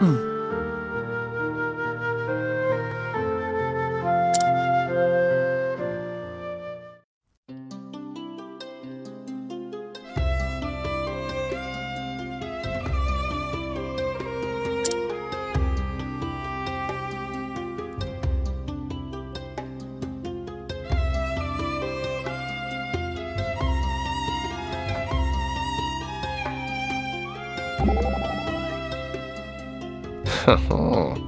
Oh. oh.